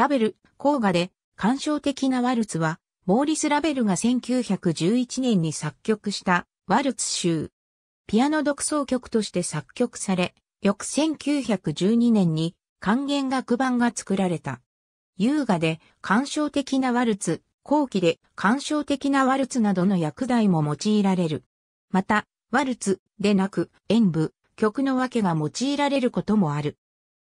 ラベル、甲賀で、感傷的なワルツは、モーリス・ラベルが1911年に作曲したワルツ集。ピアノ独奏曲として作曲され、翌1912年に還元楽版が作られた。優雅で感傷的なワルツ、後期で感傷的なワルツなどの薬題も用いられる。また、ワルツでなく演舞、曲のわけが用いられることもある。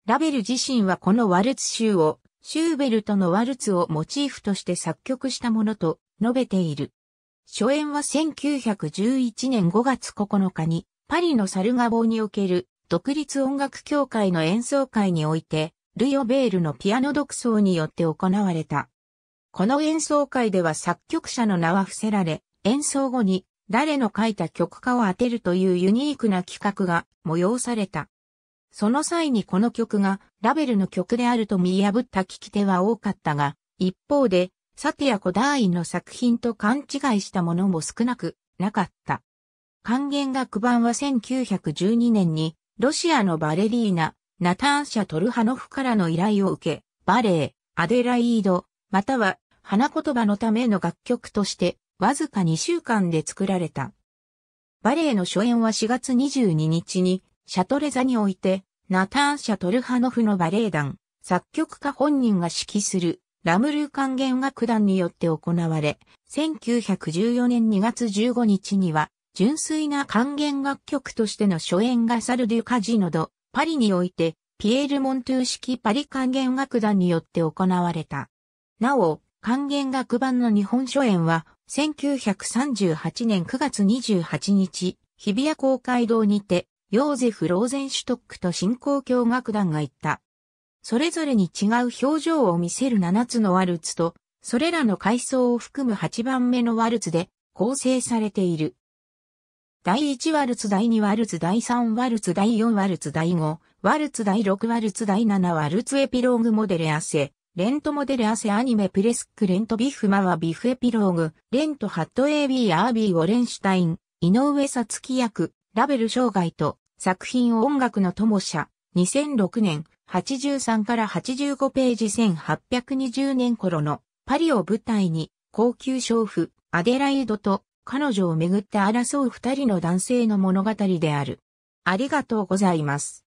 ラベル自身はこのワルツ集をシューベルトのワルツをモチーフとして作曲したものと述べている。初演は1911年5月9日にパリのサルガボーにおける独立音楽協会の演奏会においてルイオベールのピアノ独奏によって行われた。この演奏会では作曲者の名は伏せられ、演奏後に誰の書いた曲かを当てるというユニークな企画が催された。その際にこの曲がラベルの曲であると見破った聞き手は多かったが、一方で、サティアコダーイの作品と勘違いしたものも少なくなかった。還元楽版は1912年にロシアのバレリーナ、ナターンシャ・トルハノフからの依頼を受け、バレエ、アデライード、または花言葉のための楽曲として、わずか2週間で作られた。バレエの初演は4月22日に、シャトレザにおいて、ナターシャ・トルハノフのバレエ団、作曲家本人が指揮する、ラムルー管弦楽団によって行われ、1914年2月15日には、純粋な管弦楽曲としての初演がサルデュカジノド、パリにおいて、ピエール・モントゥー式パリ管弦楽団によって行われた。なお、管弦楽版の日本初演は、1938年9月28日、日比谷公会堂にて、ヨーゼフ・ローゼンシュトックと新興教楽団が言った。それぞれに違う表情を見せる7つのワルツと、それらの階層を含む8番目のワルツで構成されている。第1ワルツ第2ワルツ第3ワルツ第4ワルツ第5ワルツ第6ワルツ第7ワルツエピローグモデレアセレントモデレアセアニメプレスクレントビフマワビフエピローグレントハット AB アービーウォレンシュタイン井上さつき役ラベル生涯と作品音楽の友社2006年83から85ページ1820年頃のパリを舞台に高級娼婦アデライドと彼女をめぐって争う二人の男性の物語である。ありがとうございます。